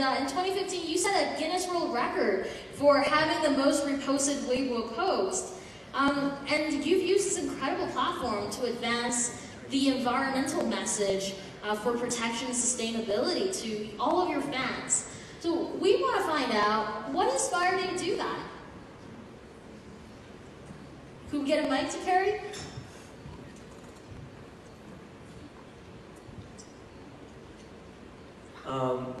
uh, in 2015, you set a Guinness World Record for having the most reposted Weibo post. Um, and you've used this incredible platform to advance the environmental message uh, for protection and sustainability to all of your fans. So we want to find out what inspired you to do that. We get a mic to Karry? Um,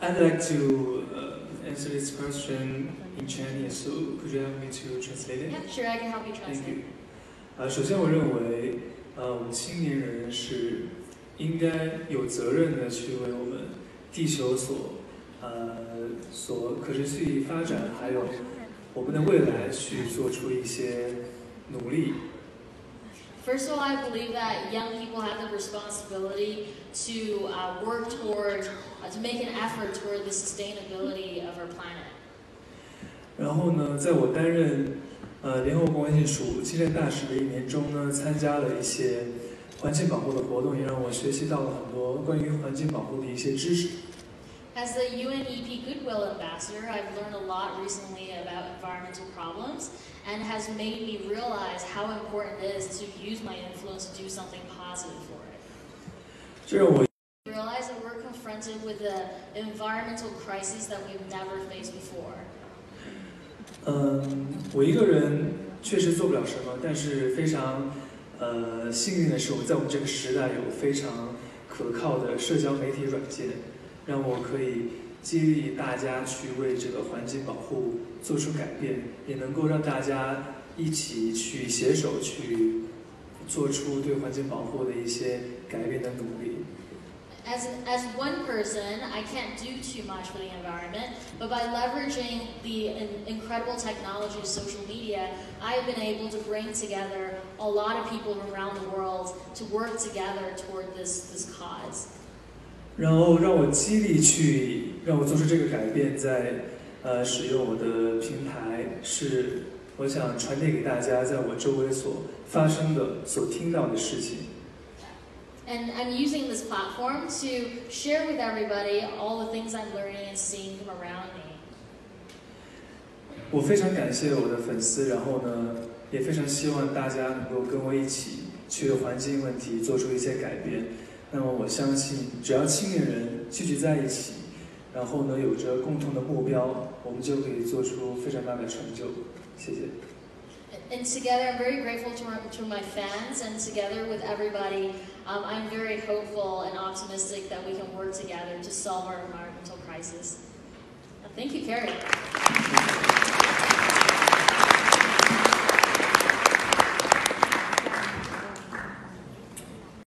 I'd like to uh, answer this question in Chinese, so could you help me to translate it? Yeah, sure, I can help you Thank translate. you. 呃，首先我认为，呃，我们青年人是应该有责任的去为我们地球所呃所可持续发展，还有我们的未来去做出一些努力。First of all, I believe that young people have the responsibility to uh, work toward, uh, to make an effort toward the sustainability of our planet. 然后呢，在我担任呃联合国关系署青年大使的一年中呢，参加了一些环境保护的活动，也让我学习到了很多关于环境保护的一些知识。As the UNEP Goodwill Ambassador, I've learned a lot recently about environmental problems and has made me realize how important it is to use my influence to do something positive for it. 这让我 Realize that we're confronted with an environmental crisis that we've never faced before. 嗯，我一个人确实做不了什么，但是非常呃幸运的是，我在我们这个时代有非常可靠的社交媒体软件， 让我可以激励大家去为这个环境保护做出改变，也能够让大家一起去携手去做出对环境保护的一些改变的努力。 As, as one person, I can't do too much for the environment, but by leveraging the in- incredible technology of social media, I've been able to bring together a lot of people from around the world to work together toward this, this cause. 然后让我激励去让我做出这个改变，在呃使用我的平台，是我想传递给大家在我周围所发生的、所听到的事情。And I'm using this platform to share with everybody all the things I'm learning and seeing from around me. 我非常感谢我的粉丝，然后呢，也非常希望大家能够跟我一起去环境问题做出一些改变。那么我相信，只要青年人聚集在一起，然后呢有着共同的目标，我们就可以做出非常大的成就。谢谢。And together, I'm very grateful to, to my fans, and together with everybody, um, I'm very hopeful and optimistic that we can work together to solve our environmental crisis. Thank you, Karry.